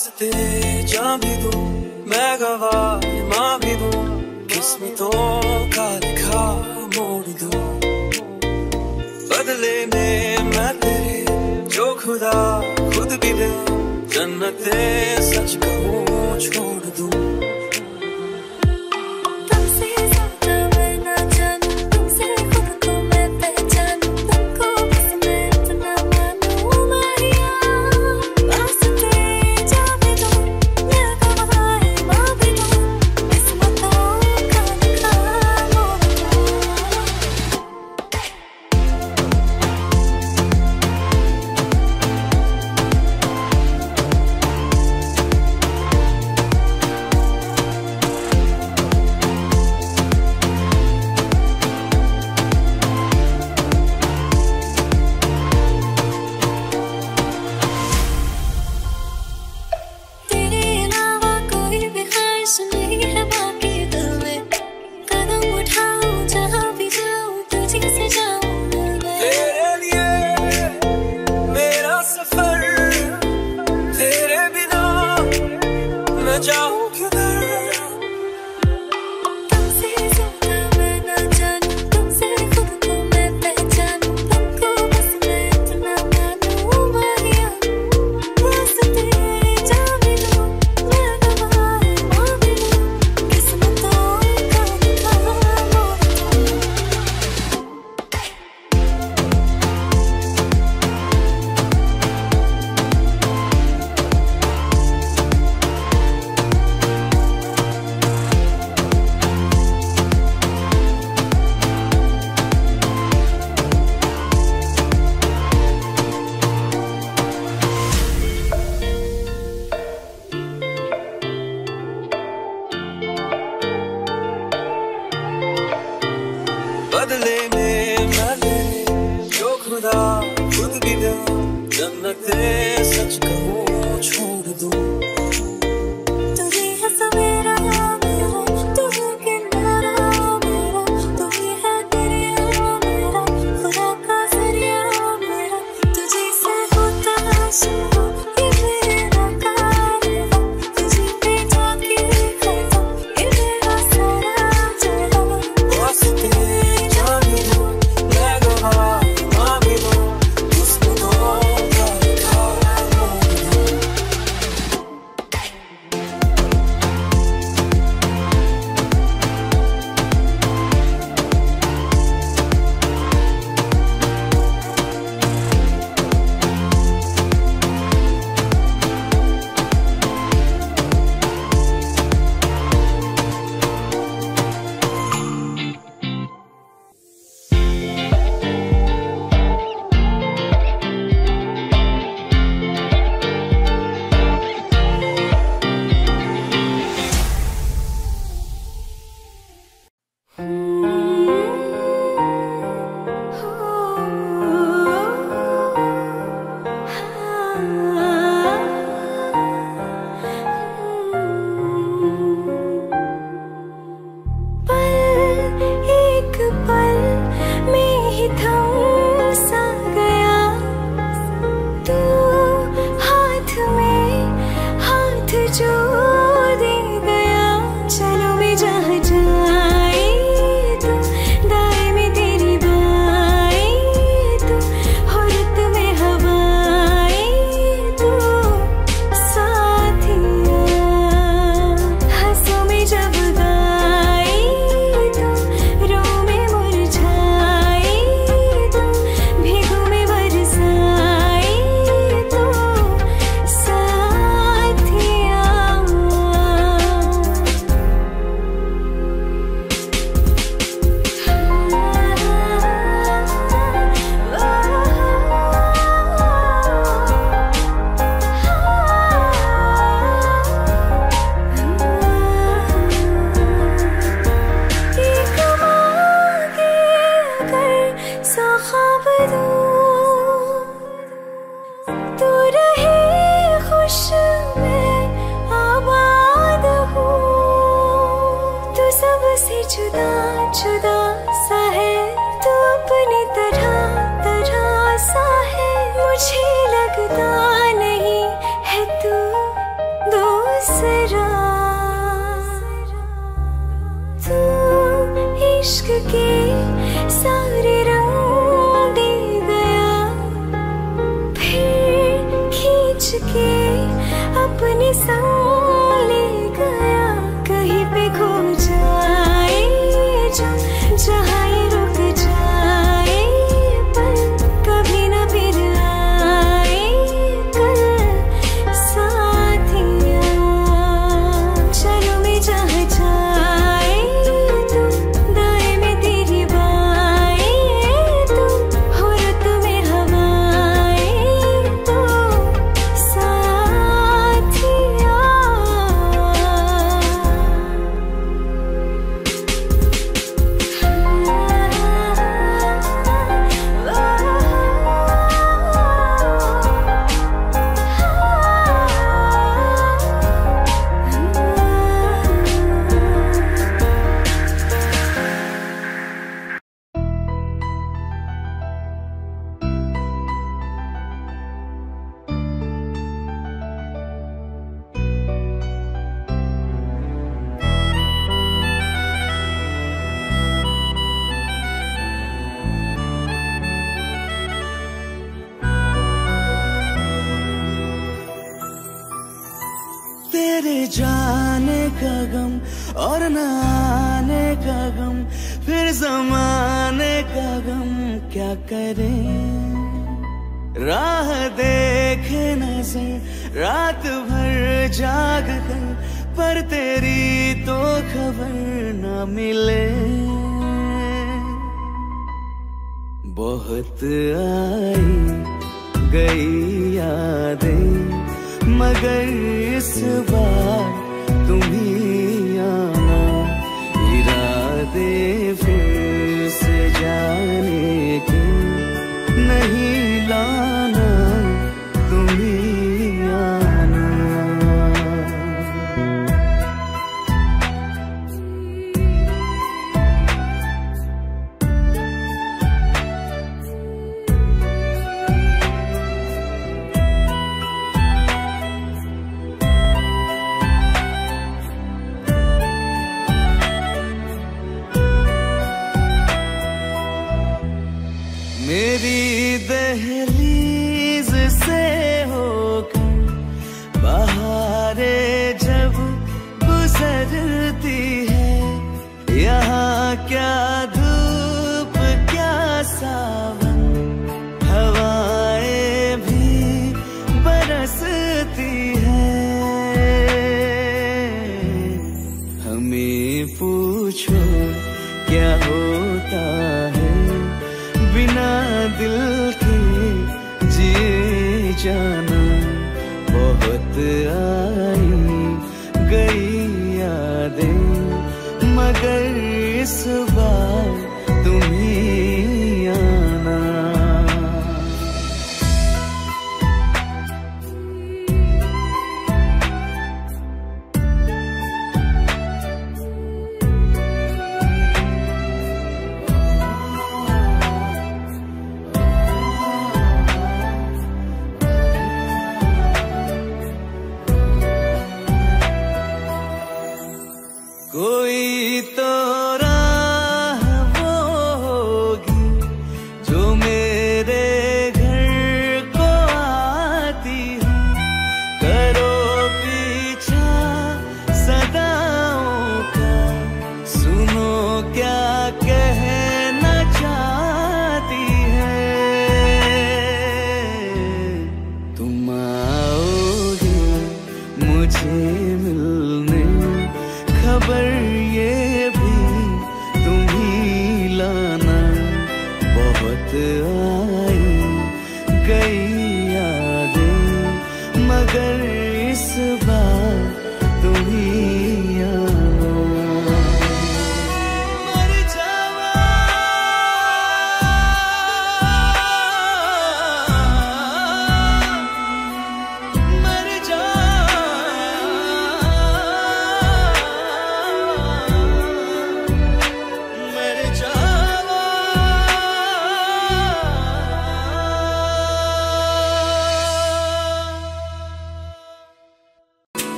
वास्ते जा भी दूँ, मैं गवा माँ भी दूँ, किस्मतों का लिखा मोड़ दूँ। बदले में मैं तेरे, जो खुदा खुद भी दे, जन्नते सच कहूँ छोड़ दूँ।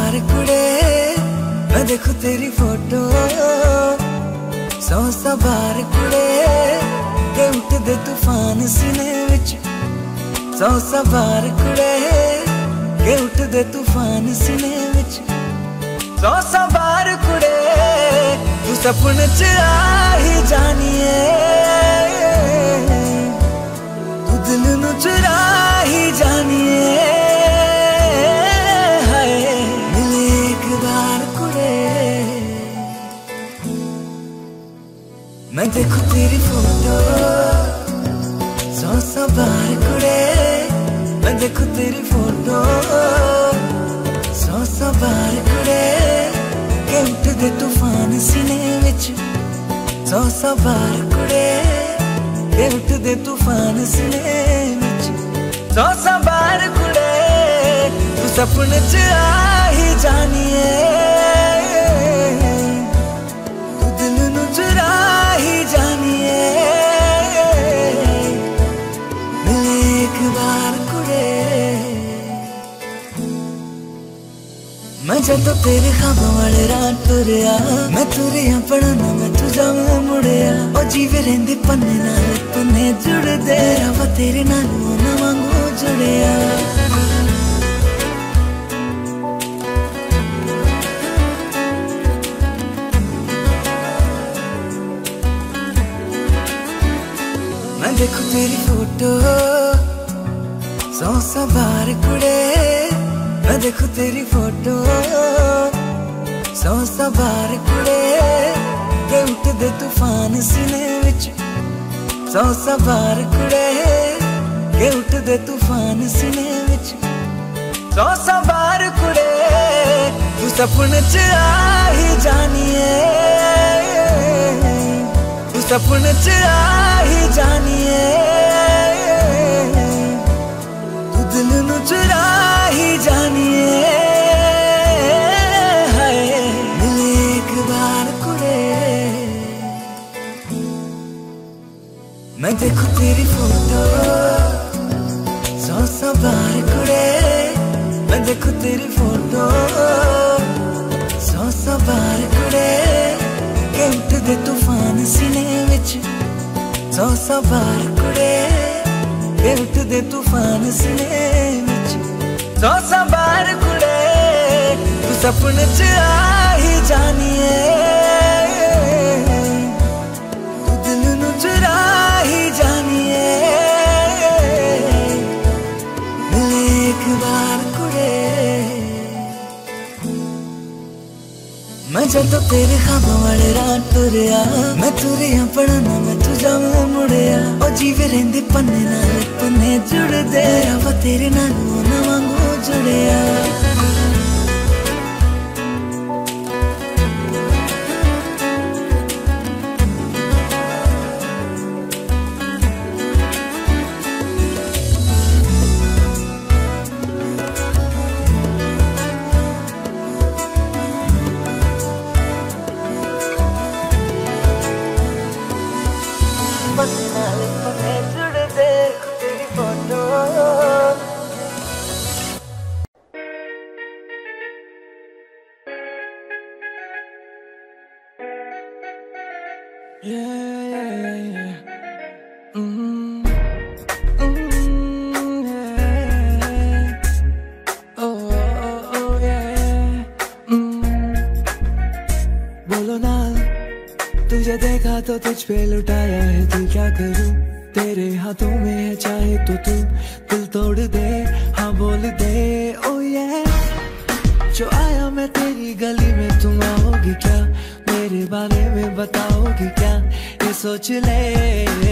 बार कुड़े। मैं देखू तेरी फ़ोटो। सौ सौ बार कुड़े। के उठदे तूफ़ान सीने विच। सौ सौ बार कुड़े। के उठदे तूफ़ान सीने विच। सौ सौ बार कुड़े, तू सपन च आ ही जानिए। ਮੈਂ ਦੇਖੂ ਤੇਰੀ ਫੋਟੋ ਸੌ ਸੌ ਬਾਰ ਕੁੜੇ ਮੈਂ ਦੇਖੂ ਤੇਰੀ ਫੋਟੋ ਸੌ ਸੌ ਬਾਰ ਕੁੜੇ ਕਿ ਉੱਠਦੇ ਤੂਫਾਨ ਸੀਨੇ ਵਿੱਚ ਸੌ ਸੌ ਬਾਰ ਕੁੜੇ ਕਿ ਉੱਠਦੇ ਤੂਫਾਨ ਸੀਨੇ ਵਿੱਚ ਸੌ ਸੌ ਬਾਰ ਕੁੜੇ ਤੂੰ ਸੁਪਨ ਚ ਆ ਹੀ ਜਦੋਂ ਤੇਰੇ ਖਾਬਾਂ ਵਾਲੇ ਰਾਹ ਤੁਰਿਆ, ਮੈਂ ਤੁਰਿਆ ਪੜਾ ਨਾ ਮੈਂ ਤੂੰ ਜਾਵਾਂ ਮੁੜਿਆ। ਉਹ ਜੀਵੇ ਰਹਿੰਦੇ ਪੰਨੇ ਨਾਲ, ਪੰਨੇ ਜੁੜਦੇ ਰਵਾ, ਤੇਰੇ ਨਾਲ ਨਾ ਵਾਂਗੂ ਜੁੜਿਆ। ਮੈਂ ਦੇਖੂ ਤੇਰੀ ਫੋਟੋ, ਸੌ ਸਵਾਰ ਕੁੜੇ। मैं देखो तेरी फ़ोटो। सौ सवार कुड़े ते उठते तूफ़ान सीने विच। सौ सवार कुड़े ते उठते तूफ़ान सीने विच। सौ सवार कुड़े तू सपन च आ ही। जानिए तू सपन च आ ही। जानिए तू दिल नु चुरा ही जानिए मिले एक बार कुड़े मैं देखूं तेरी फोटो सौ सौ बार कुड़े मैं देखूं तेरी फोटो सौ सौ बार कुड़े के उठते तूफान सीने विच सौ सौ बार कुड़े के उठते तूफान सीने सौ सवार कुड़े तू सपन च आई जानिए। मैं जब तो तेरे खाम वाले रात तुरया, मैं तुरया पड़ा ना मैं तुझा मैं मुड़या। और जीवे रेंदे पन्ने ना पन्ने जुड़ दे रवा तेरे नाल ना वांगू i don't hatırlayıp पे लुटाया है दिल क्या करूँ? तेरे हाथों में है चाहे तो तू दिल तोड़ दे हाँ बोल दे। ओ ये जो आया मैं तेरी गली में तुम आओगी क्या? मेरे बारे में बताओगी क्या? ये सोच ले।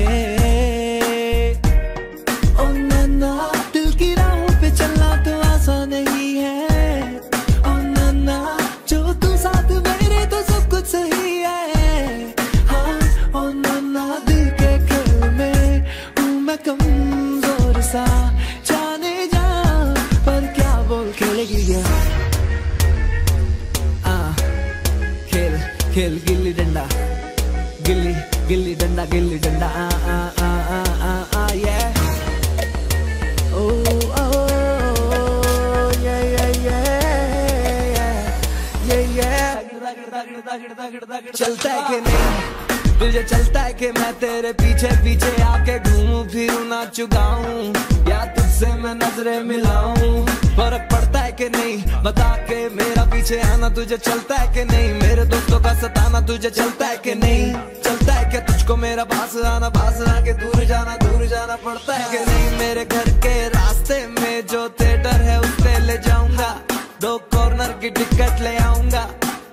नज़रें मिलाऊं। फ़र्क पड़ता है कि नहीं? बता के मेरा पीछे आना तुझे चलता है कि नहीं? मेरे दोस्तों का सताना तुझे चलता है कि नहीं? चलता है कि तुझको मेरा पास आना? पास आके दूर जाना दूर जाना पड़ता है कि नहीं? मेरे घर के रास्ते में जो थिएटर है, उस ले जाऊँगा। दो कॉर्नर की टिकट ले आऊँगा।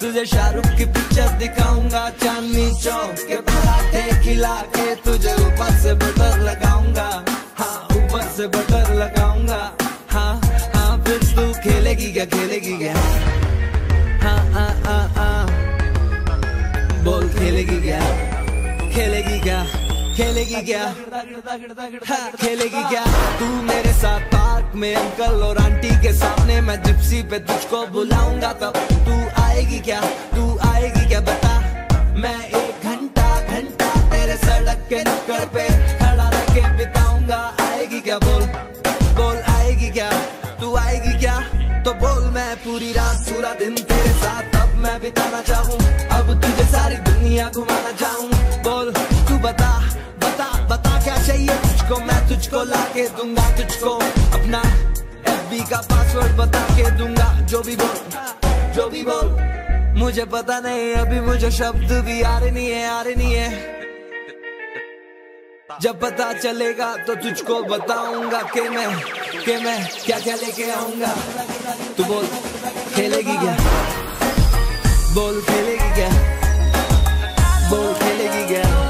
तुझे शाहरुख की पिक्चर दिखाऊँगा। चांदनी चौक के पराठे खिला के तुझे ऊपर से बटर लगाऊँगा। हाँ ऊपर से बटर लगाऊँगा खेलेगी क्या? हाँ, खेलेगी क्या? तू मेरे साथ पार्क में अंकल और आंटी के सामने मैं जिप्सी पे तुझको बुलाऊँगा तब तू आएगी क्या? तू आएगी क्या? बता। मैं एक घंटा घंटा तेरे सड़क के नुक्कड़ पे खड़ा रह के बिताऊँगा। आएगी क्या? बोल। बोल आएगी क्या? तू आएगी क्या? तो बोल मैं पूरी रात पूरा दिन तेरे साथ। अब मैं बिताना चाहूँ अब तुझे सारी दुनिया घुमाना चाहूँ। बोल तू बता। तुझको ला के दूँगा, तुझको अपना एफबी का पासवर्ड बता के दूँगा। जो भी बोल, जो भी बोल, मुझे पता नहीं, अभी मुझे शब्द भी आ रहे नहीं है आ रहे नहीं है। जब पता चलेगा तो तुझको बताऊँगा कि मैं कि मैं क्या क्या लेके आऊँगा। तू बोल, खेलेगी क्या? बोल, खेलेगी क्या? बोल, खेलेगी क्या?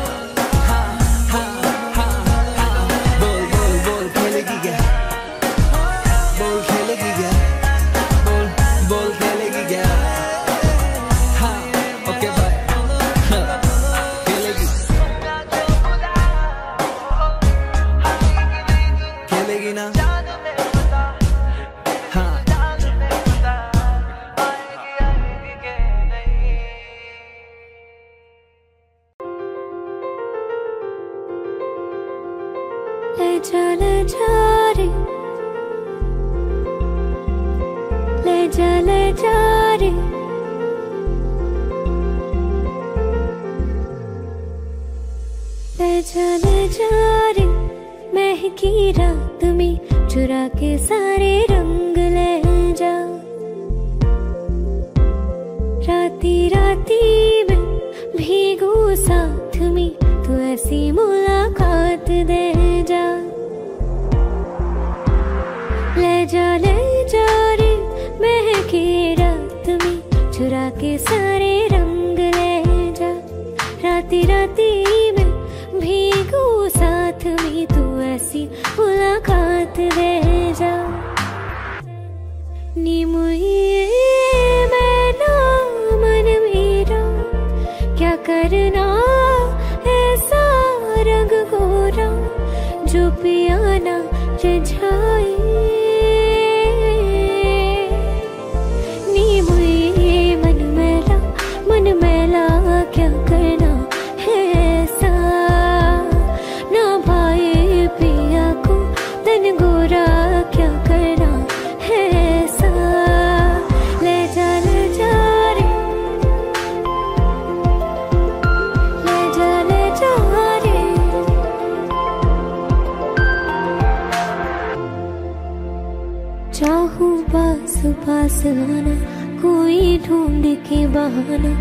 फसाना कोई ढूंढ के बहाना,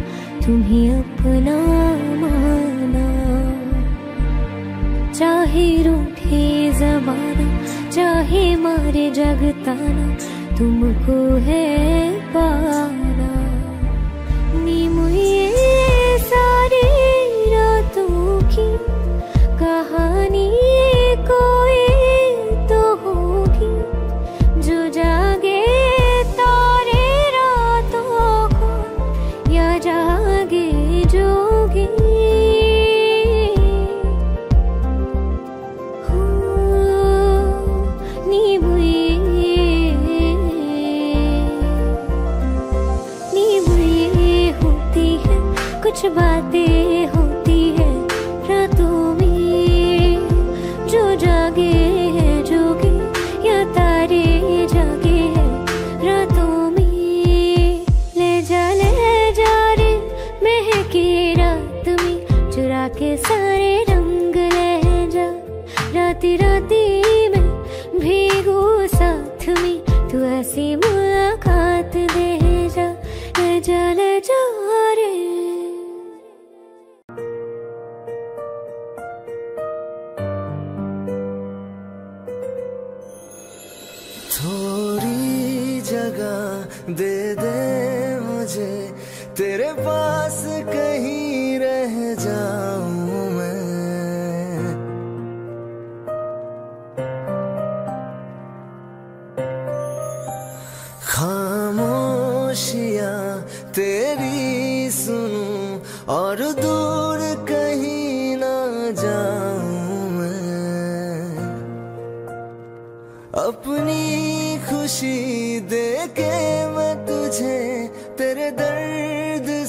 तुम्हें अपना माना। चाहे रूठे जमाना, चाहे मारे जगताना, तुमको है पाना।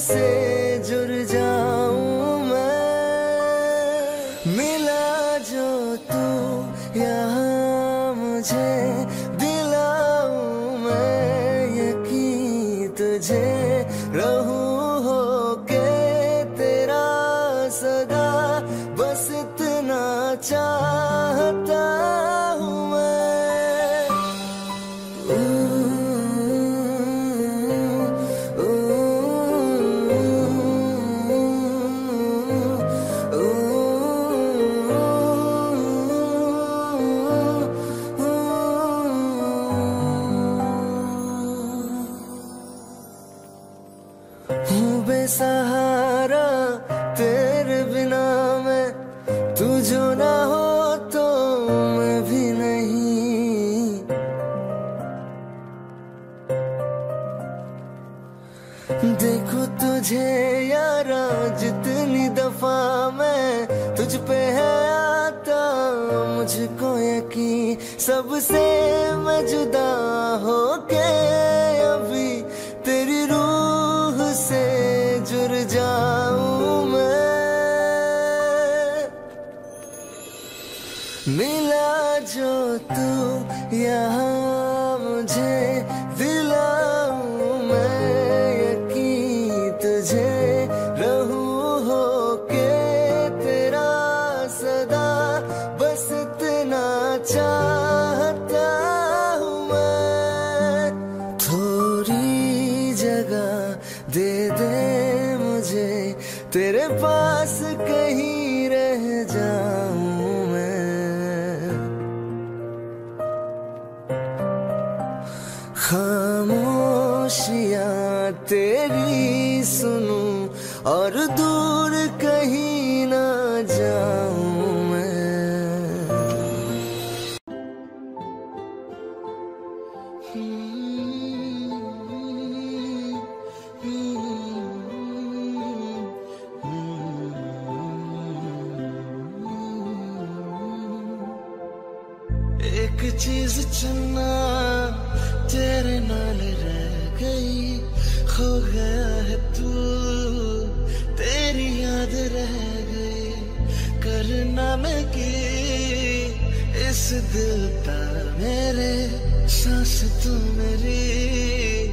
say. एक चीज़ चुनना तेरे नाल रह गई, खो गया है तू, तेरी याद रह गई, करना मैं की इस दिलता सांस तू मेरी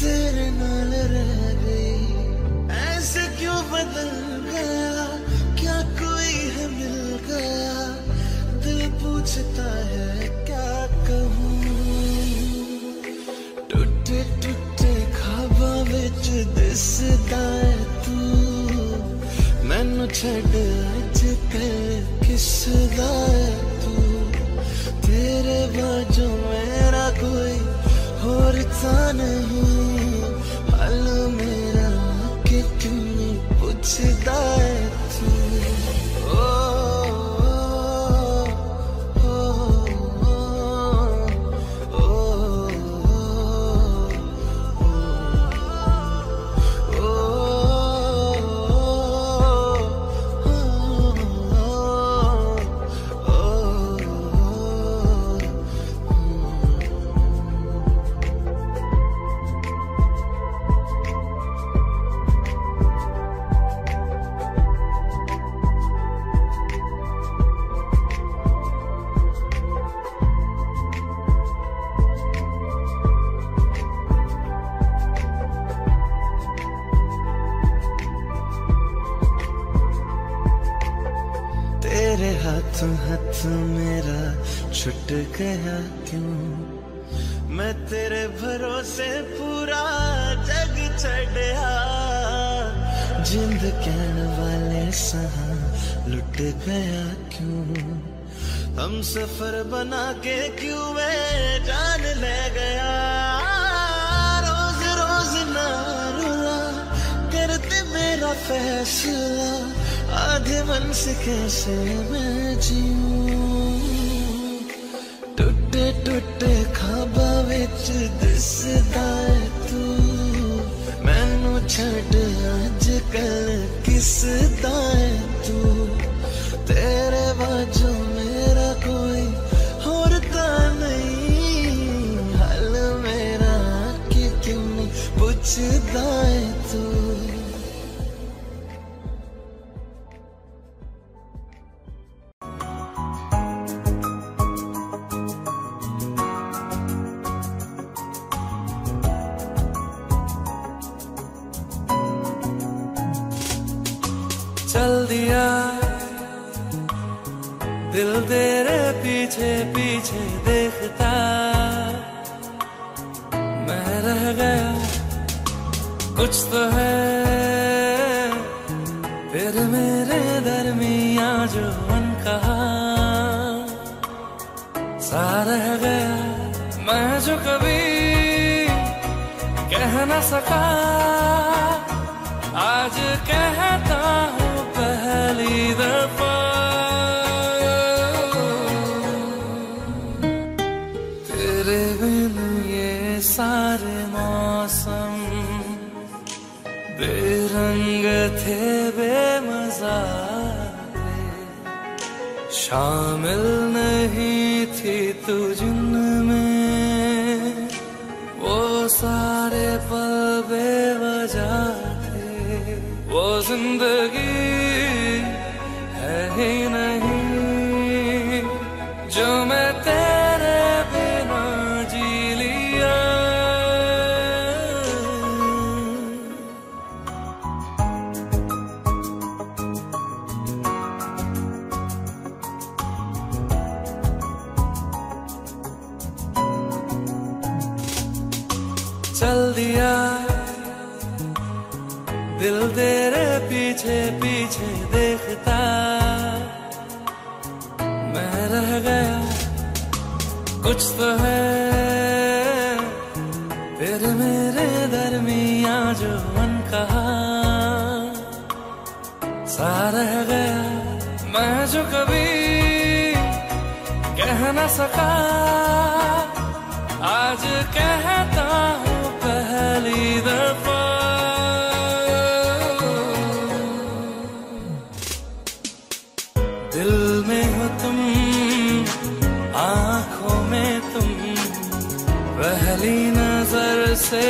तेरे नाल रह गई। ऐसे क्यों बदल गया? क्या कोई है मिल गया? दिल पूछता है, क्या कहूँ? टूटे टूटे खाबा बिच दिसदा है तू। मैनू छड़ अज कल किसदा सफ़र बना के क्यों मैं जान ले गया? रोज रोज ना करते मेरा फैसला, आधे मन से कैसे मैं जीऊं? टुटे टुटे खाबा विच दिसदा है तू। मैनू छड़ अज कल किसदा है तू? तेरे बाजू सका। आज कहता हूँ पहली दफ़ा। तेरे बिन ये सारे मौसम, बेरंग थे बेमजा। शामिल चल दिया। दिल तेरे पीछे पीछे देखता। मैं रह गया। कुछ तो है। फिर मेरे दरमिया जो मन कहा। सा रह गया। मैं जो कभी कह न सका। आज कहता हूँ दिल में हो तुम आँखों में तुम पहली नज़र से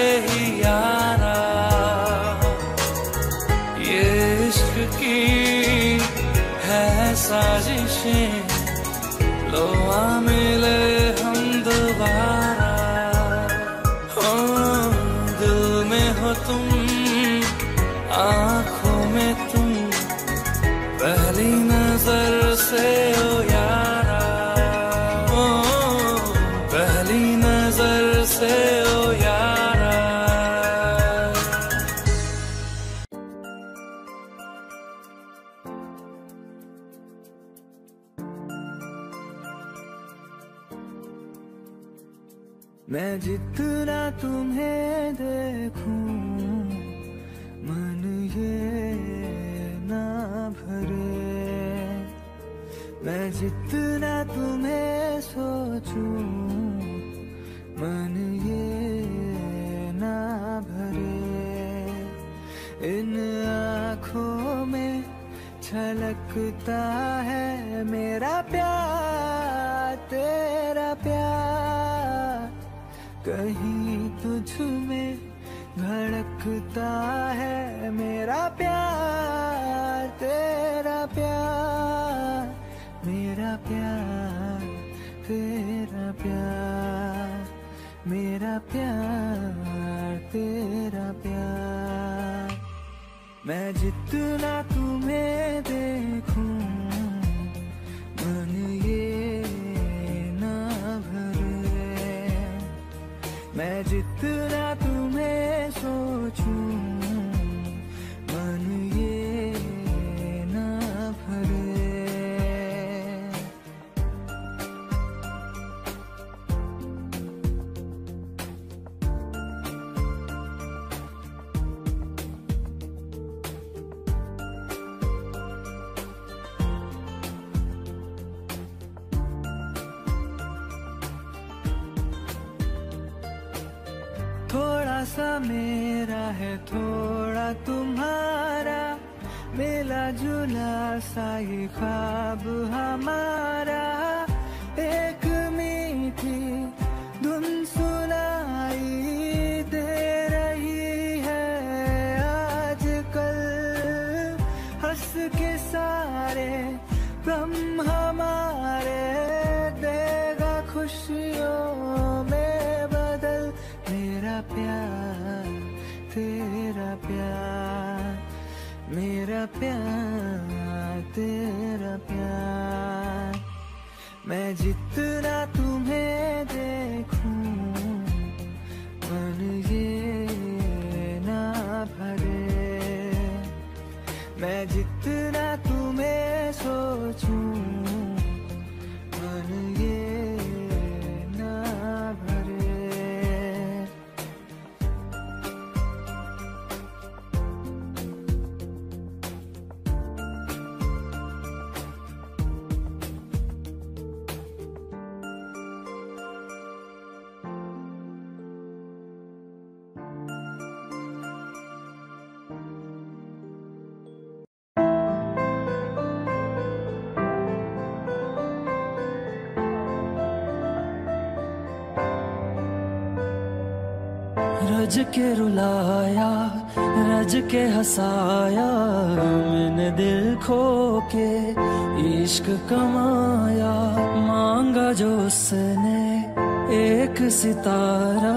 में धड़कता है मेरा प्यार, तेरा प्यार, मेरा प्यार, तेरा प्यार, मेरा प्यार, तेरा प्यार। मैं जितना तुम्हें कितना झुला सा ये ख्वाब प्यार तेरा रज के रुलाया, रज के हसाया, मैंने दिल खो के इश्क कमाया। मांगा जो उसने एक सितारा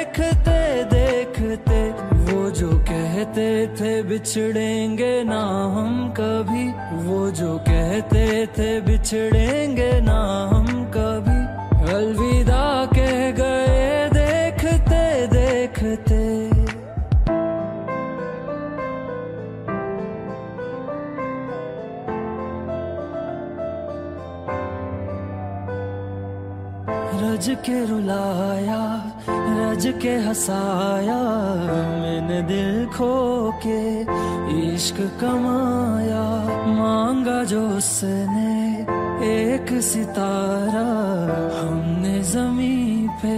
कहते थे बिछड़ेंगे ना हम कभी। वो जो कहते थे बिछड़ेंगे ना हम कभी। अलविदा कह गए देखते देखते। रज के रुलाया रज के हसाया, मैंने दिल खो के इश्क कमाया। मांगा जो उसने एक सितारा, हमने ज़मीन पे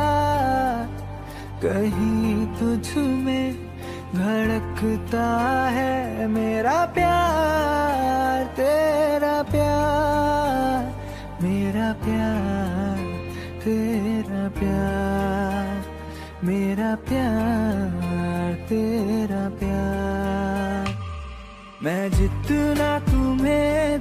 कहीं तुझ में धड़कता है मेरा प्यार, तेरा प्यार, मेरा प्यार, तेरा प्यार, मेरा प्यार, तेरा प्यार। मैं जितना तुम्हें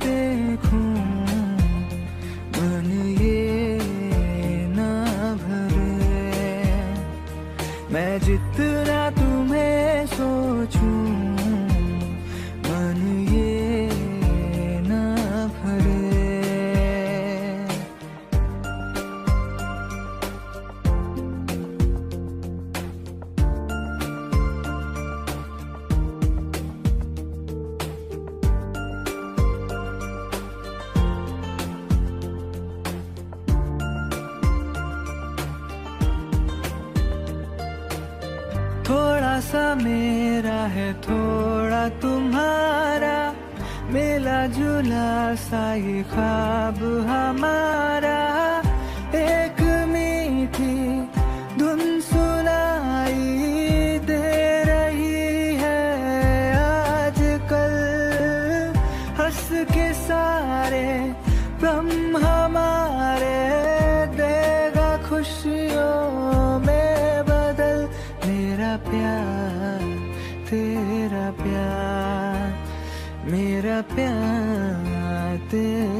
ये ख्वाब हमारा। एक मीठी धुन सुनाई दे रही है। आजकल हंस के सारे ब्रह्म हमारे। देगा खुशियों में बदल। मेरा प्यार, तेरा प्यार, मेरा प्यार। तेरा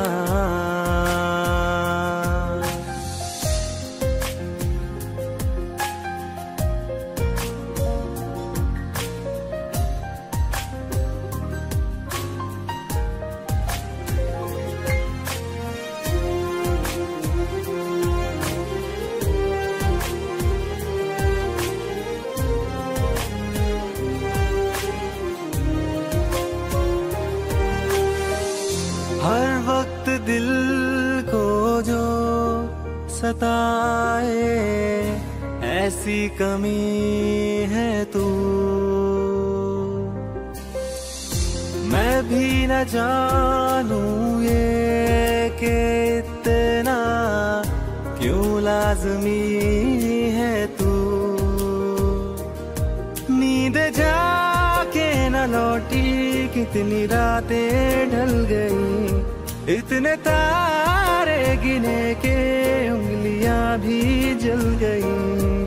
ऐसी कमी है तू। मैं भी न जानू ये कि इतना क्यों लाजमी है तू। नींद जाके न लौटी, कितनी रातें ढल गई। इतने तारे गिने के उंगलियाँ भी जल गई।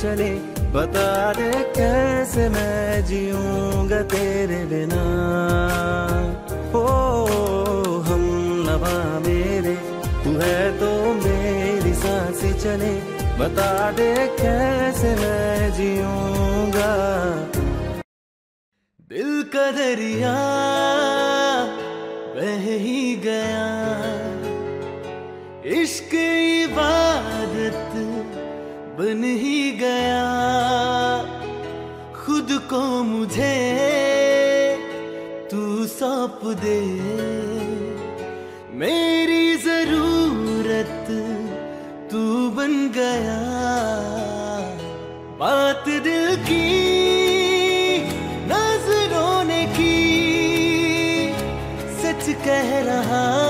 चले। बता दे कैसे मैं जीऊँगा तेरे बिना। ओ, हम नवा मेरे। तू है तो मेरी साँसें चले। बता दे कैसे मैं जीऊँगा। दिल का दरिया बह ही गया। इश्क इबादत बन ही गया। खुद को मुझे तू सौंप दे। मेरी ज़रूरत तू बन गया। बात दिल की, नज़रों ने की। सच कह रहा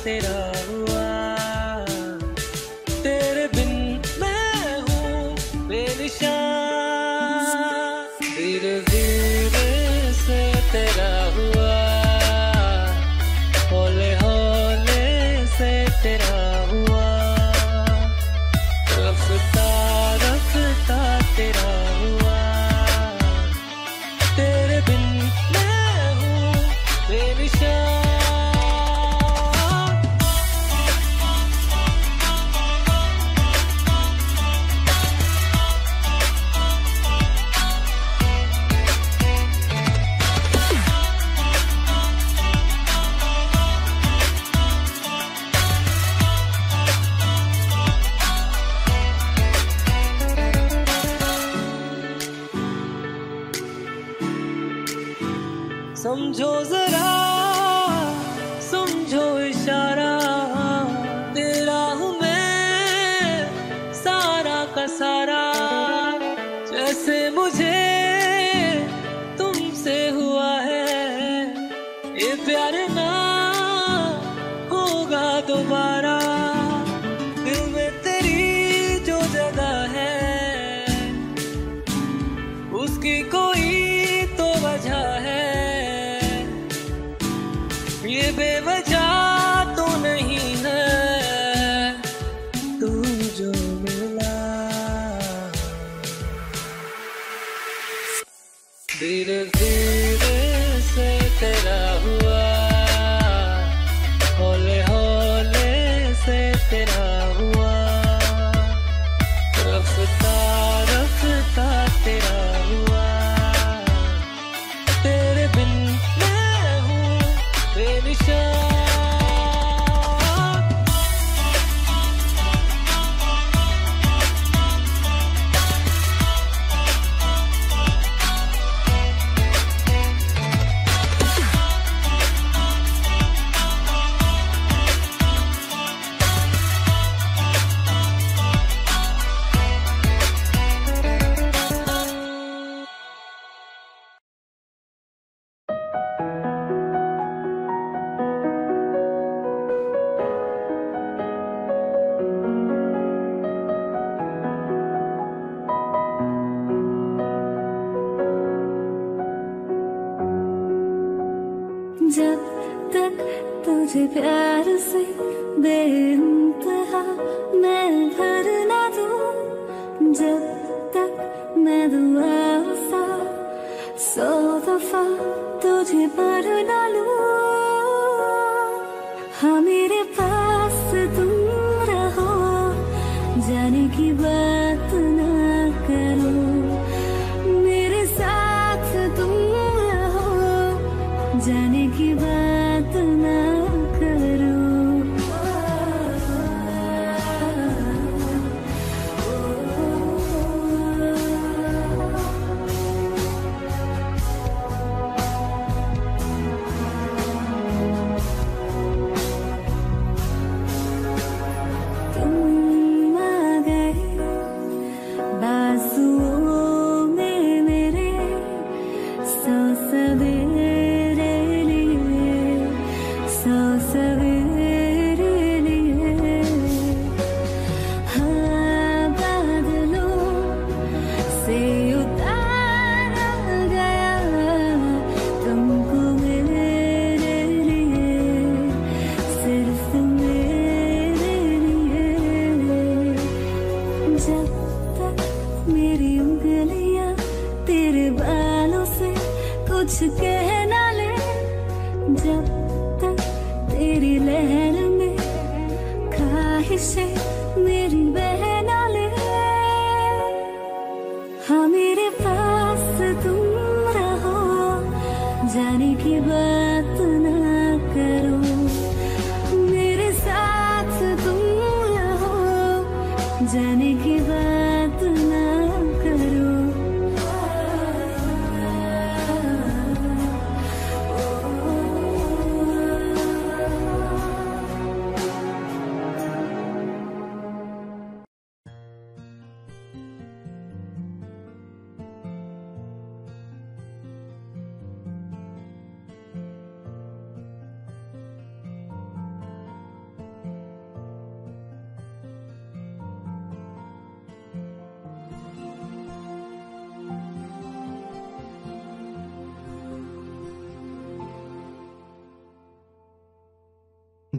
रफ्ता तेरा ये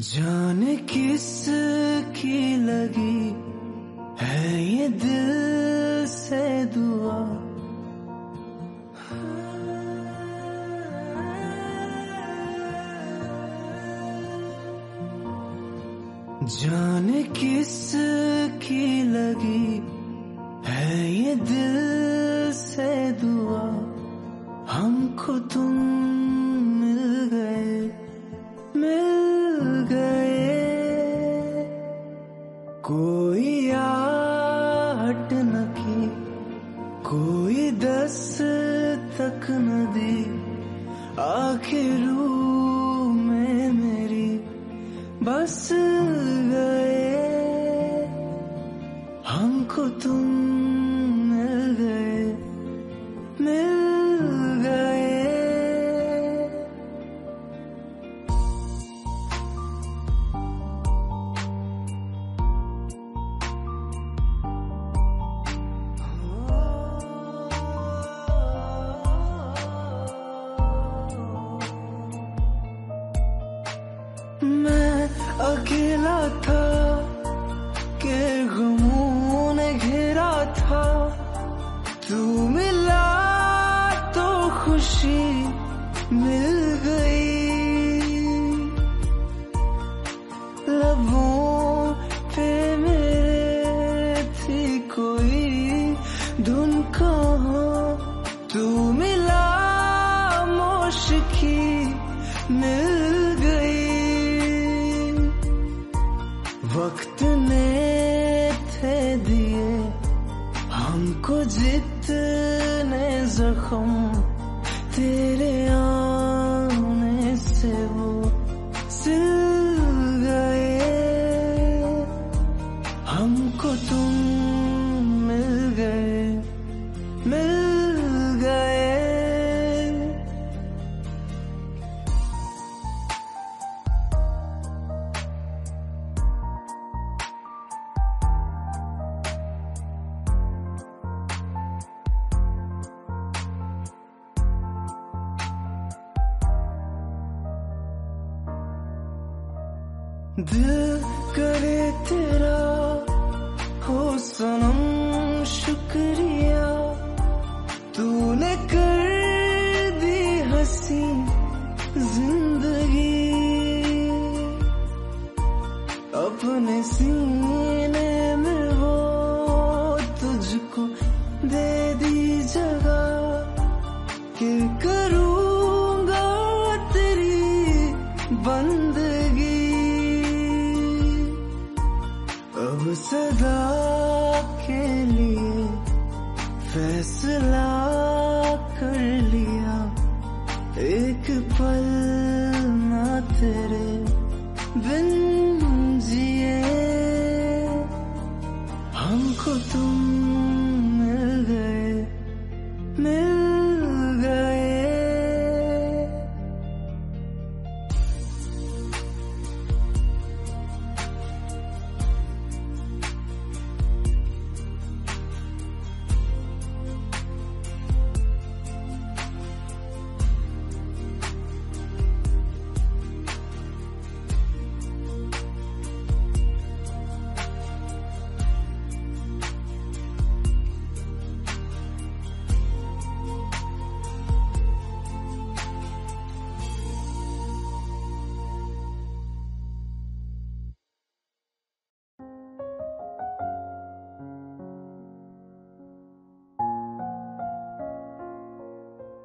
जाने कोई दस तक न दी आखिरू में मेरी बस गए। हमको तुम